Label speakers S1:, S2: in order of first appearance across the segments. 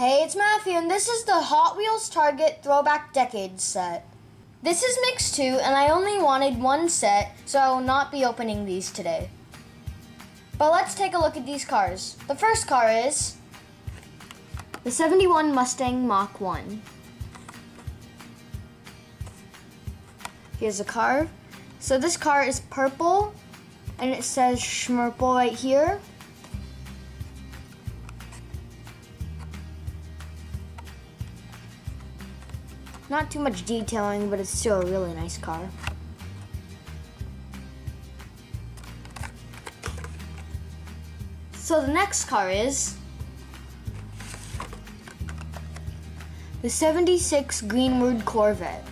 S1: Hey, it's Matthew, and this is the Hot Wheels Target Throwback Decades set. This is Mix 2, and I only wanted one set, so I will not be opening these today. But let's take a look at these cars. The first car is the 71 Mustang Mach 1. Here's a car. So this car is purple, and it says Schmerple right here. Not too much detailing, but it's still a really nice car. So the next car is the 76 Greenwood Corvette.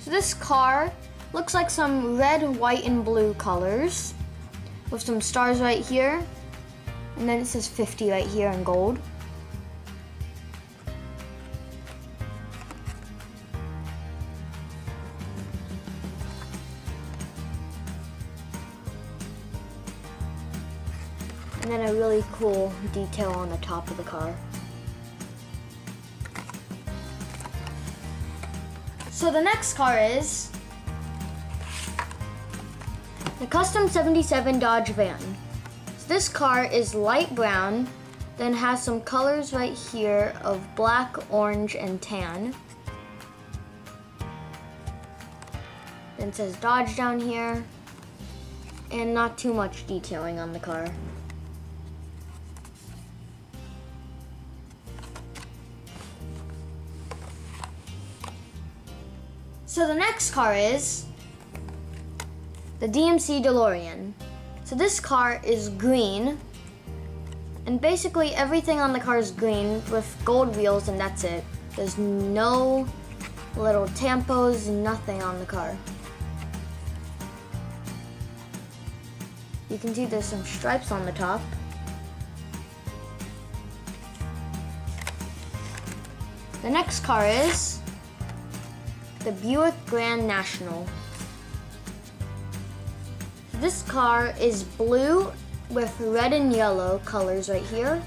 S1: So this car looks like some red, white, and blue colors with some stars right here. And then it says 50 right here in gold. And then a really cool detail on the top of the car. So the next car is the Custom 77 Dodge Van. So this car is light brown, then has some colors right here of black, orange, and tan. Then says Dodge down here, and not too much detailing on the car. So the next car is the DMC DeLorean. So this car is green, and basically everything on the car is green with gold wheels, and that's it. There's no little tampos, nothing on the car. You can see there's some stripes on the top. The next car is the Buick Grand National. This car is blue with red and yellow colors right here.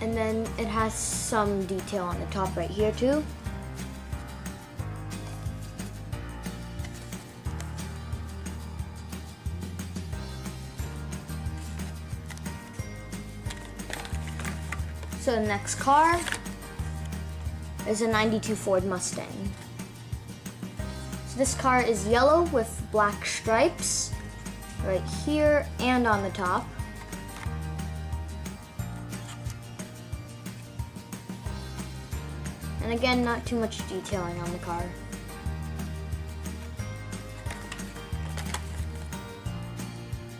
S1: And then it has some detail on the top right here too. So the next car is a 92 Ford Mustang. So this car is yellow with black stripes right here and on the top. And again, not too much detailing on the car.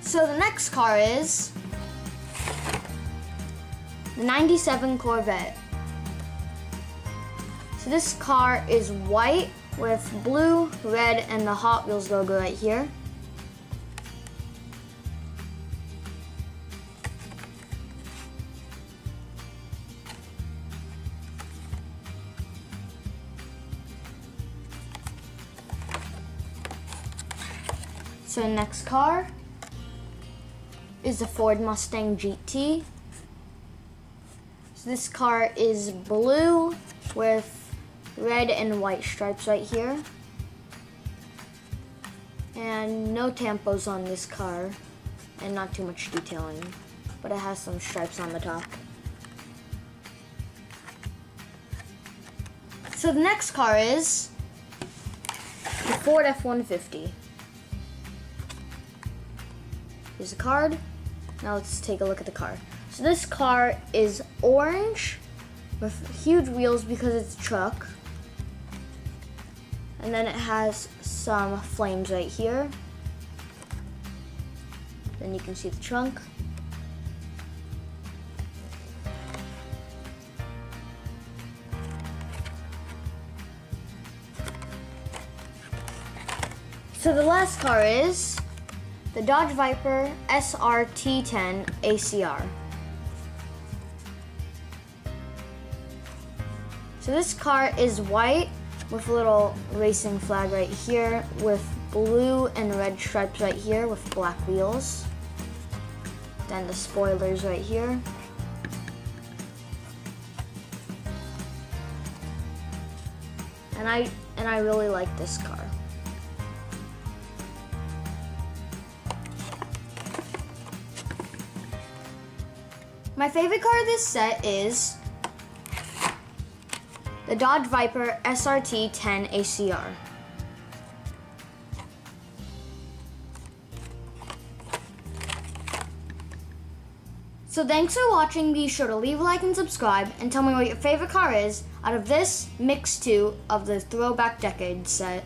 S1: So the next car is the 97 Corvette. So this car is white with blue, red, and the Hot Wheels logo right here. So next car is the Ford Mustang GT. So this car is blue with red and white stripes right here. And no tampos on this car and not too much detailing, but it has some stripes on the top. So the next car is the Ford F-150. Here's a card. Now let's take a look at the car. So this car is orange with huge wheels because it's a truck. And then it has some flames right here. Then you can see the trunk. So the last car is the Dodge Viper SRT10 ACR. So this car is white with a little racing flag right here with blue and red stripes right here with black wheels. Then the spoilers right here. And I and I really like this car. My favorite car of this set is the Dodge Viper SRT 10 ACR. So thanks for watching. Be sure to leave a like and subscribe and tell me what your favorite car is out of this mix two of the Throwback Decade set.